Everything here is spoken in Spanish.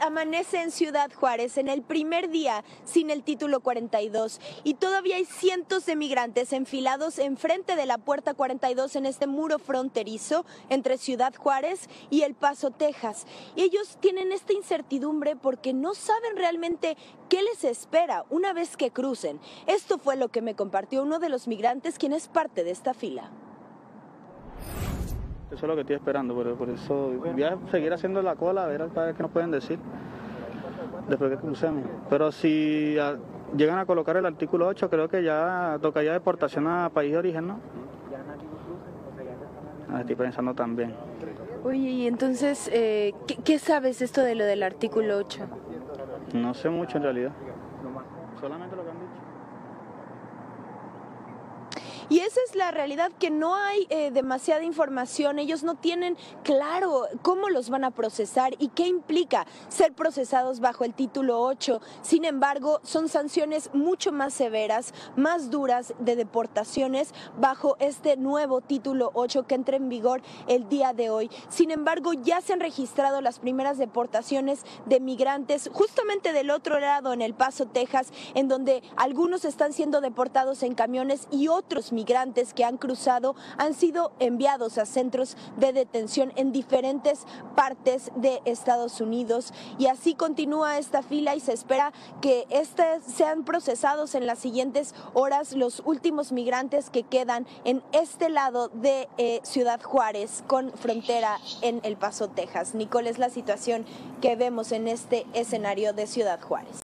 Amanece en Ciudad Juárez en el primer día sin el título 42 y todavía hay cientos de migrantes enfilados enfrente de la puerta 42 en este muro fronterizo entre Ciudad Juárez y El Paso, Texas. Y ellos tienen esta incertidumbre porque no saben realmente qué les espera una vez que crucen. Esto fue lo que me compartió uno de los migrantes quien es parte de esta fila. Eso es lo que estoy esperando, por, eso voy a seguir haciendo la cola a ver qué nos pueden decir después que crucemos. Pero si llegan a colocar el artículo 8, creo que ya tocaría deportación a país de origen, ¿no? Ah, estoy pensando también. Oye, y entonces, eh, ¿qué, ¿qué sabes esto de lo del artículo 8? No sé mucho en realidad. Solamente lo que han dicho. Y esa es la realidad, que no hay eh, demasiada información, ellos no tienen claro cómo los van a procesar y qué implica ser procesados bajo el título 8. Sin embargo, son sanciones mucho más severas, más duras de deportaciones bajo este nuevo título 8 que entra en vigor el día de hoy. Sin embargo, ya se han registrado las primeras deportaciones de migrantes justamente del otro lado, en El Paso, Texas, en donde algunos están siendo deportados en camiones y otros migrantes que han cruzado han sido enviados a centros de detención en diferentes partes de Estados Unidos y así continúa esta fila y se espera que estos sean procesados en las siguientes horas los últimos migrantes que quedan en este lado de eh, Ciudad Juárez con frontera en El Paso, Texas. Nicole, es la situación que vemos en este escenario de Ciudad Juárez.